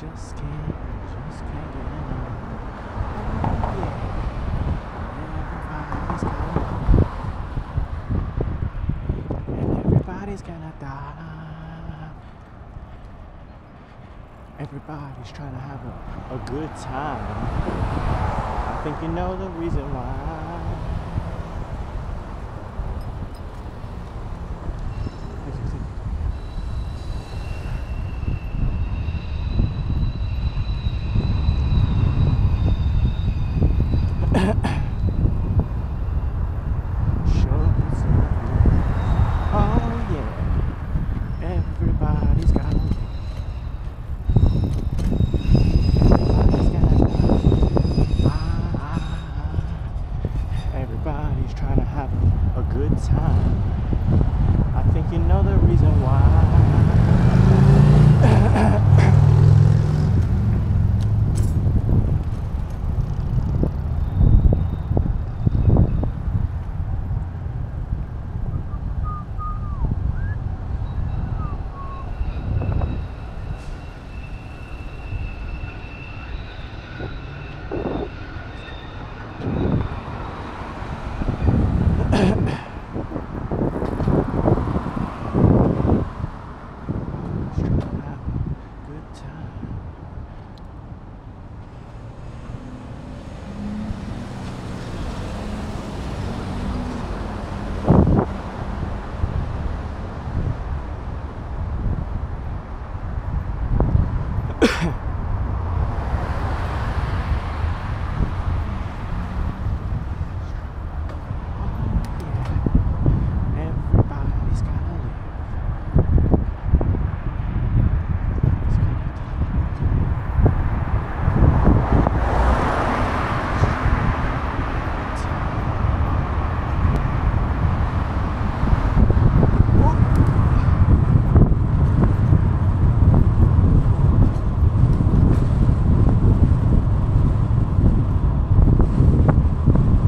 just can't, just can't get enough. Yeah, everybody's gonna, everybody's gonna die. Everybody's trying to have a, a good time. I think you know the reason why.